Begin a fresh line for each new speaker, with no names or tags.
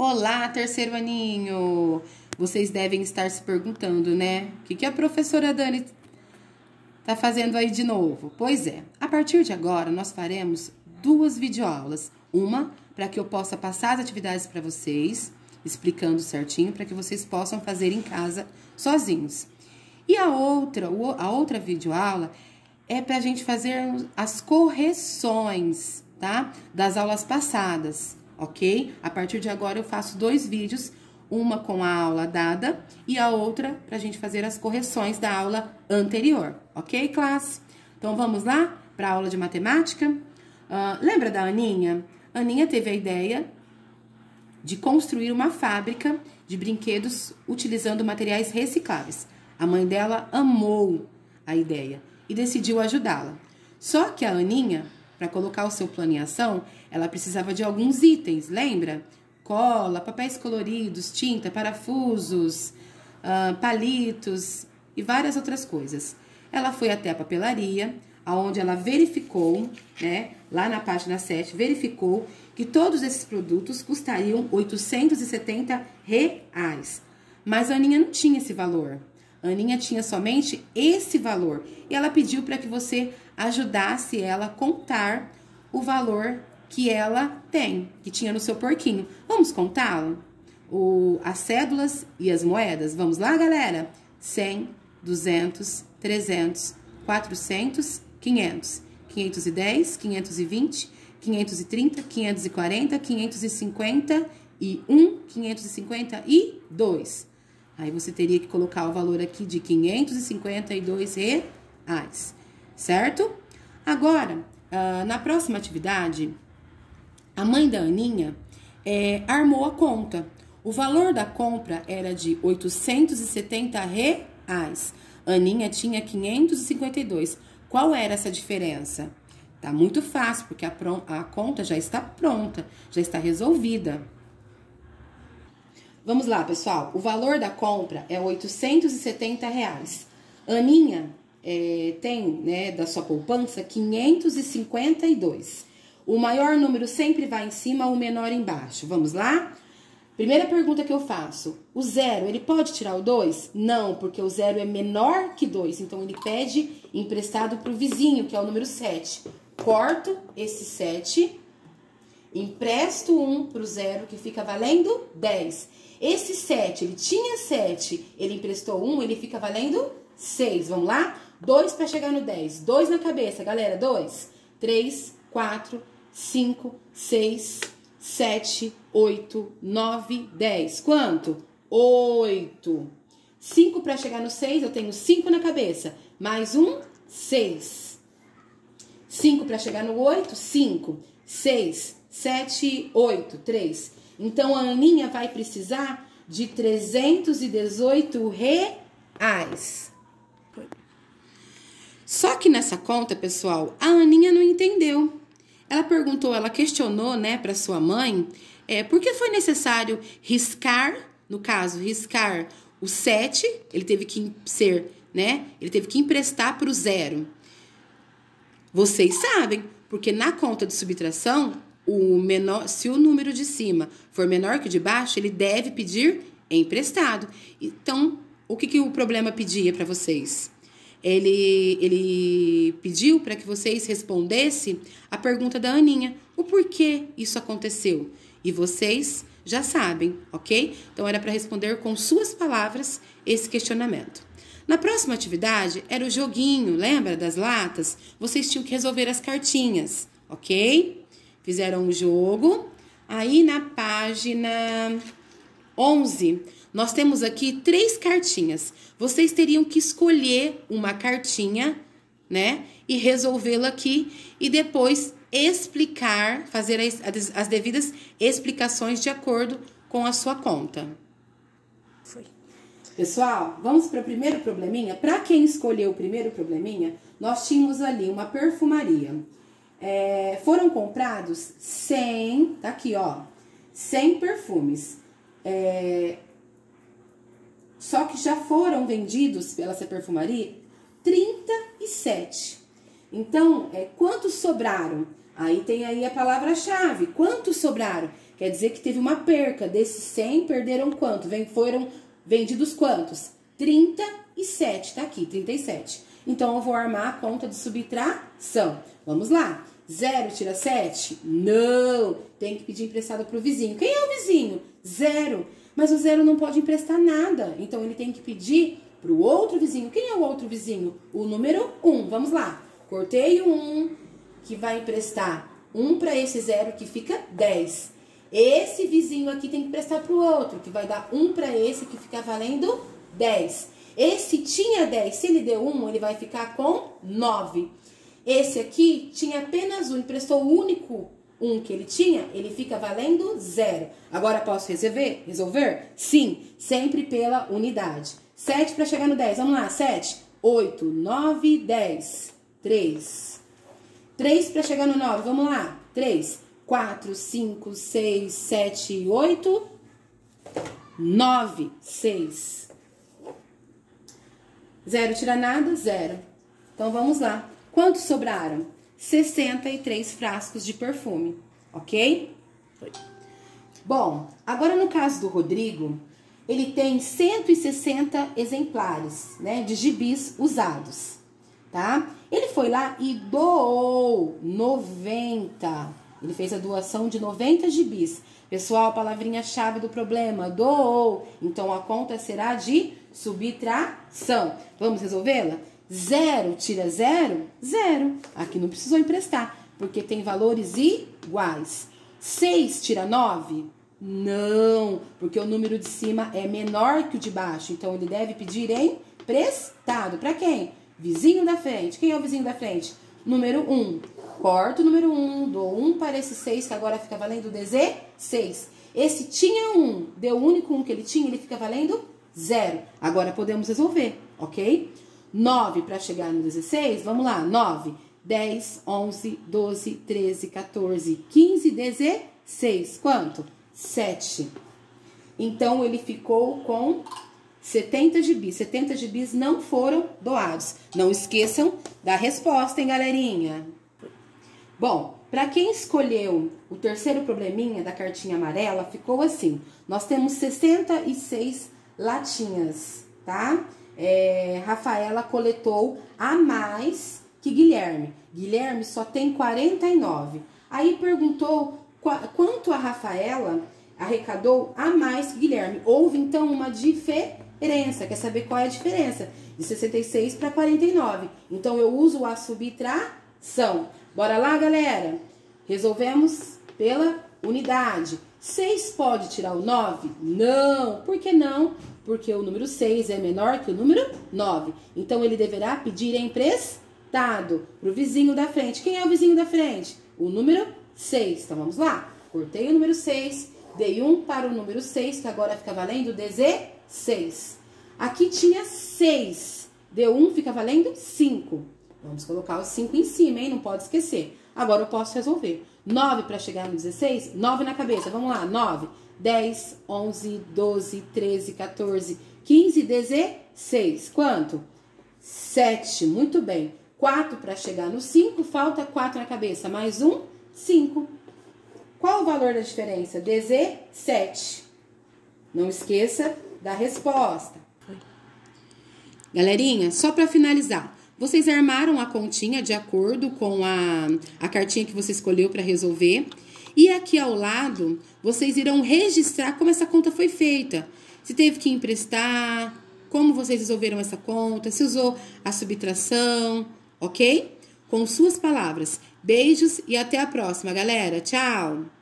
Olá, terceiro aninho! Vocês devem estar se perguntando, né? O que, que a professora Dani tá fazendo aí de novo? Pois é, a partir de agora nós faremos duas videoaulas. Uma para que eu possa passar as atividades para vocês, explicando certinho, para que vocês possam fazer em casa sozinhos. E a outra, a outra videoaula é para a gente fazer as correções, tá? Das aulas passadas ok? A partir de agora eu faço dois vídeos, uma com a aula dada e a outra para a gente fazer as correções da aula anterior, ok, classe? Então vamos lá para a aula de matemática? Uh, lembra da Aninha? Aninha teve a ideia de construir uma fábrica de brinquedos utilizando materiais recicláveis. A mãe dela amou a ideia e decidiu ajudá-la. Só que a Aninha para colocar o seu plano em ação, ela precisava de alguns itens, lembra? Cola, papéis coloridos, tinta, parafusos, uh, palitos e várias outras coisas. Ela foi até a papelaria, aonde ela verificou, né, lá na página 7, verificou que todos esses produtos custariam 870 reais. Mas a Aninha não tinha esse valor. A Aninha tinha somente esse valor e ela pediu para que você ajudasse ela a contar o valor que ela tem, que tinha no seu porquinho. Vamos contá-lo? As cédulas e as moedas. Vamos lá, galera? 100, 200, 300, 400, 500, 510, 520, 530, 540, 550 e 1, 552. Aí você teria que colocar o valor aqui de 552 reais, certo? Agora, uh, na próxima atividade, a mãe da Aninha é, armou a conta. O valor da compra era de 870 reais. Aninha tinha 552. Qual era essa diferença? Tá muito fácil, porque a, a conta já está pronta, já está resolvida. Vamos lá, pessoal. O valor da compra é 870 reais. Aninha é, tem, né, da sua poupança, 552. O maior número sempre vai em cima, o menor embaixo. Vamos lá? Primeira pergunta que eu faço. O zero, ele pode tirar o 2? Não, porque o zero é menor que 2. Então, ele pede emprestado para o vizinho, que é o número 7. Corto esse 7, empresto 1 um para o zero, que fica valendo 10. Esse 7, ele tinha 7, ele emprestou 1, ele fica valendo 6. Vamos lá? 2 para chegar no 10. 2 na cabeça, galera. 2, 3, 4, 5, 6, 7, 8, 9, 10. Quanto? 8. 5 para chegar no 6, eu tenho 5 na cabeça. Mais um, 6. 5 para chegar no 8, 5. 6, 7, 8, 3. Então, a Aninha vai precisar de 318 reais. Só que nessa conta, pessoal, a Aninha não entendeu. Ela perguntou, ela questionou, né, para sua mãe, é, por que foi necessário riscar, no caso, riscar o 7, ele teve que ser, né, ele teve que emprestar para o zero. Vocês sabem, porque na conta de subtração, o menor, se o número de cima for menor que o de baixo, ele deve pedir emprestado. Então, o que, que o problema pedia para vocês? Ele, ele pediu para que vocês respondessem a pergunta da Aninha: o porquê isso aconteceu? E vocês já sabem, ok? Então era para responder com suas palavras esse questionamento. Na próxima atividade era o joguinho, lembra das latas? Vocês tinham que resolver as cartinhas, ok? Fizeram o jogo. Aí na página 11, nós temos aqui três cartinhas. Vocês teriam que escolher uma cartinha, né? E resolvê-la aqui e depois explicar, fazer as, as devidas explicações de acordo com a sua conta. Foi. Pessoal, vamos para o primeiro probleminha? Para quem escolheu o primeiro probleminha, nós tínhamos ali uma perfumaria. É, foram comprados 100, tá aqui, ó, 100 perfumes. É, só que já foram vendidos pela essa perfumaria 37. Então, é, quantos sobraram? Aí tem aí a palavra-chave. Quantos sobraram? Quer dizer que teve uma perca. Desses 100, perderam quanto? Vem, foram vendidos quantos? 37. Tá aqui, 37. Então, eu vou armar a conta de subtração. Vamos lá. 0 tira 7? Não. Tem que pedir emprestado o vizinho. Quem é o vizinho? Zero. Mas o zero não pode emprestar nada. Então, ele tem que pedir para o outro vizinho. Quem é o outro vizinho? O número 1. Um. Vamos lá. Cortei o 1, um, que vai emprestar 1 um para esse zero, que fica 10. Esse vizinho aqui tem que emprestar para o outro, que vai dar 1 para esse, que fica valendo 10. Esse tinha 10, se ele deu 1, ele vai ficar com 9. Esse aqui tinha apenas 1, emprestou o único 1 que ele tinha, ele fica valendo 0. Agora posso resolver? Resolver? Sim, sempre pela unidade. 7 para chegar no 10, vamos lá, 7, 8, 9, 10, 3. 3 para chegar no 9, vamos lá, 3, 4, 5, 6, 7, 8, 9, 6. Zero tira nada, zero. Então, vamos lá. Quantos sobraram? 63 frascos de perfume, ok? Bom, agora no caso do Rodrigo, ele tem 160 exemplares, né, de gibis usados, tá? Ele foi lá e doou 90. Ele fez a doação de 90 gibis. Pessoal, palavrinha-chave do problema, doou. Então, a conta será de subtração. Vamos resolvê-la? Zero tira zero? Zero. Aqui não precisou emprestar, porque tem valores iguais. 6 tira 9? Não, porque o número de cima é menor que o de baixo. Então, ele deve pedir emprestado. Para quem? Vizinho da frente. Quem é o vizinho da frente? Número 1. Um. Corto o número 1, um, dou 1 um para esse 6, que agora fica valendo DZ, 6. Esse tinha 1, um, deu o único 1 um que ele tinha, ele fica valendo 0. Agora podemos resolver, ok? 9 para chegar no 16, vamos lá, 9, 10, 11, 12, 13, 14, 15, 16. Quanto? 7. Então, ele ficou com 70 gibis. 70 gibis não foram doados. Não esqueçam da resposta, hein, galerinha? Bom, para quem escolheu o terceiro probleminha da cartinha amarela, ficou assim. Nós temos 66 latinhas, tá? É, Rafaela coletou a mais que Guilherme. Guilherme só tem 49. Aí perguntou quanto a Rafaela arrecadou a mais que Guilherme. Houve então uma diferença. Quer saber qual é a diferença? De 66 para 49. Então eu uso a subtração. Bora lá, galera? Resolvemos pela unidade. 6 pode tirar o 9? Não. Por que não? Porque o número 6 é menor que o número 9. Então, ele deverá pedir emprestado para o vizinho da frente. Quem é o vizinho da frente? O número 6. Então, vamos lá. Cortei o número 6, dei 1 para o número 6, que agora fica valendo 16. Aqui tinha 6. Deu 1, fica valendo 5. Vamos colocar o 5 em cima, hein? Não pode esquecer. Agora eu posso resolver. 9 para chegar no 16, 9 na cabeça. Vamos lá, 9, 10, 11, 12, 13, 14, 15, 16. Quanto? 7. Muito bem. 4 para chegar no 5, falta 4 na cabeça. Mais um, 5. Qual o valor da diferença? 17. Não esqueça da resposta. Galerinha, só para finalizar. Vocês armaram a continha de acordo com a, a cartinha que você escolheu para resolver. E aqui ao lado, vocês irão registrar como essa conta foi feita. Se teve que emprestar, como vocês resolveram essa conta, se usou a subtração, ok? Com suas palavras. Beijos e até a próxima, galera. Tchau!